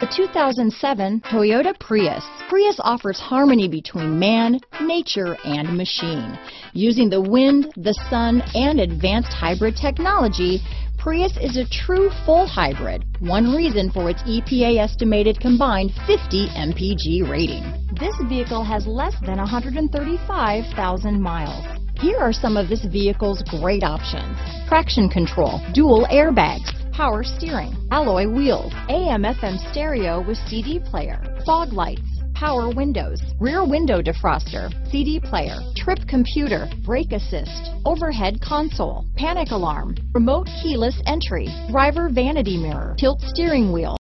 The 2007 Toyota Prius. Prius offers harmony between man, nature, and machine. Using the wind, the sun, and advanced hybrid technology, Prius is a true full hybrid, one reason for its EPA estimated combined 50 mpg rating. This vehicle has less than 135,000 miles. Here are some of this vehicle's great options. Traction control, dual airbags, power steering, alloy wheels, AM FM stereo with CD player, fog lights, power windows, rear window defroster, CD player, trip computer, brake assist, overhead console, panic alarm, remote keyless entry, driver vanity mirror, tilt steering wheel,